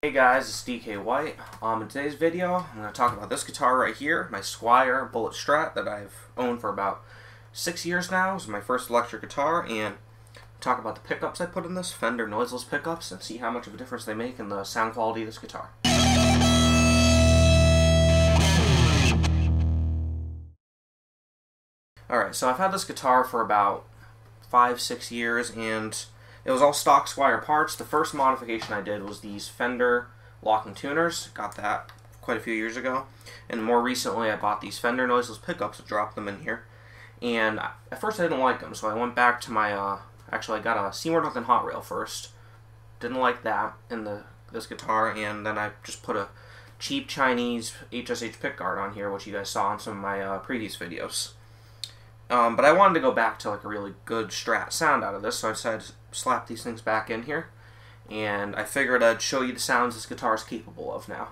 Hey guys, it's DK White. Um, in today's video, I'm going to talk about this guitar right here, my Squier Bullet Strat that I've owned for about six years now. It's my first electric guitar, and talk about the pickups I put in this, Fender noiseless pickups, and see how much of a difference they make in the sound quality of this guitar. Alright, so I've had this guitar for about five, six years, and it was all stock Squier parts. The first modification I did was these Fender locking tuners. Got that quite a few years ago. And more recently, I bought these Fender noiseless pickups and dropped them in here. And at first, I didn't like them, so I went back to my. Uh, actually, I got a Seymour Duncan Hot Rail first. Didn't like that in the this guitar, and then I just put a cheap Chinese HSH pickguard on here, which you guys saw in some of my uh, previous videos. Um, but I wanted to go back to like a really good Strat sound out of this, so I decided to slap these things back in here. And I figured I'd show you the sounds this guitar is capable of now.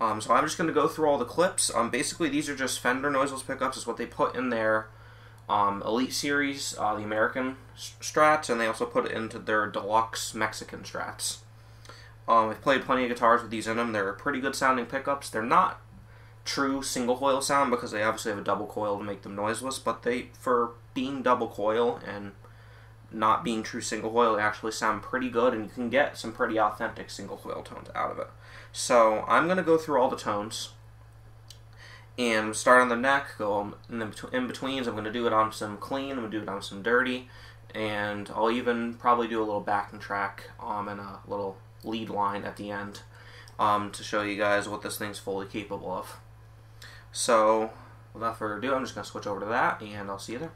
Um, so I'm just going to go through all the clips. Um, basically, these are just Fender noiseless pickups. Is what they put in their um, Elite Series, uh, the American Strats, and they also put it into their Deluxe Mexican Strats. Um, I've played plenty of guitars with these in them. They're pretty good sounding pickups. They're not true single coil sound because they obviously have a double coil to make them noiseless, but they, for being double coil and not being true single coil, they actually sound pretty good and you can get some pretty authentic single coil tones out of it. So I'm going to go through all the tones and start on the neck, go in, the, in betweens. I'm going to do it on some clean, I'm going to do it on some dirty, and I'll even probably do a little backing track um, and a little lead line at the end um, to show you guys what this thing's fully capable of. So, without further ado, I'm just going to switch over to that, and I'll see you there.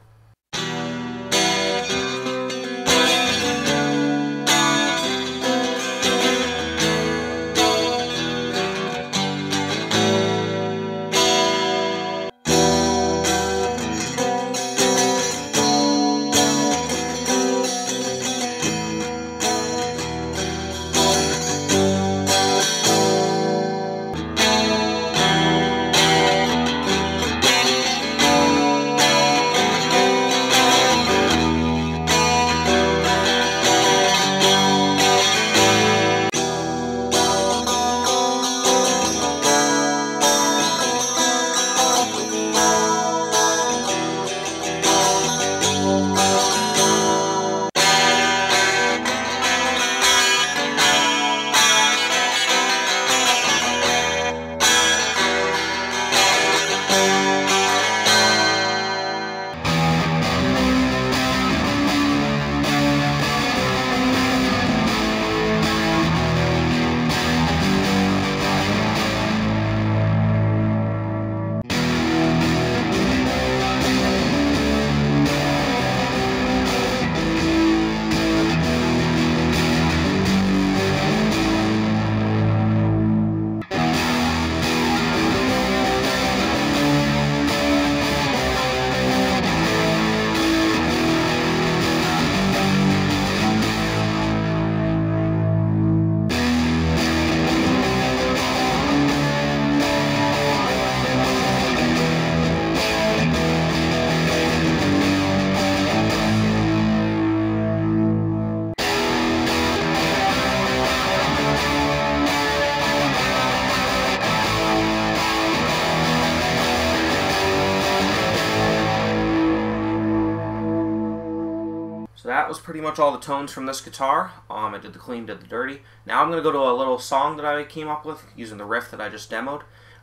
That was pretty much all the tones from this guitar. Um, I did the clean, did the dirty. Now I'm going to go to a little song that I came up with using the riff that I just demoed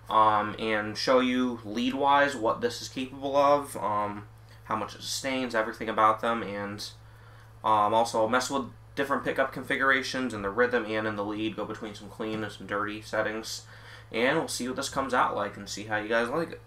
um, and show you lead-wise what this is capable of, um, how much it sustains, everything about them, and um, also mess with different pickup configurations in the rhythm and in the lead, go between some clean and some dirty settings, and we'll see what this comes out like and see how you guys like it.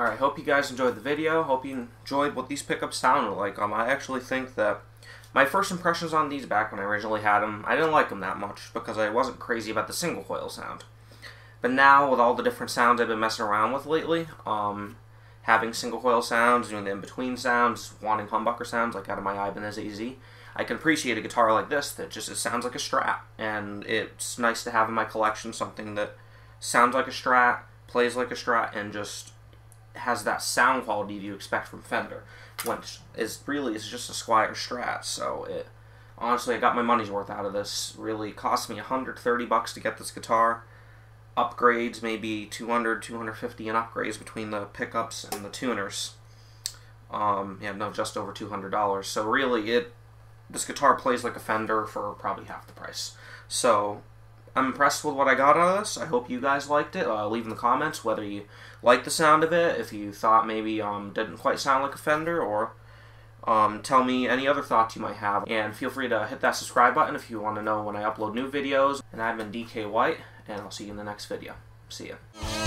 Alright, hope you guys enjoyed the video. Hope you enjoyed what these pickups sounded like. Um, I actually think that my first impressions on these back when I originally had them, I didn't like them that much because I wasn't crazy about the single coil sound. But now, with all the different sounds I've been messing around with lately, um, having single coil sounds, doing the in-between sounds, wanting humbucker sounds like out of my Ibanez AZ, I can appreciate a guitar like this that just it sounds like a Strat, and it's nice to have in my collection something that sounds like a Strat, plays like a Strat, and just has that sound quality you expect from Fender, which is really is just a Squier Strat. So it honestly, I got my money's worth out of this. Really cost me 130 bucks to get this guitar. Upgrades maybe 200, 250 in upgrades between the pickups and the tuners. Um, yeah, no, just over $200. So really, it this guitar plays like a Fender for probably half the price. So I'm impressed with what I got out of this. I hope you guys liked it. Uh, leave in the comments whether you liked the sound of it, if you thought maybe um, didn't quite sound like a Fender, or um, tell me any other thoughts you might have. And feel free to hit that subscribe button if you want to know when I upload new videos. And I've been DK White, and I'll see you in the next video. See ya.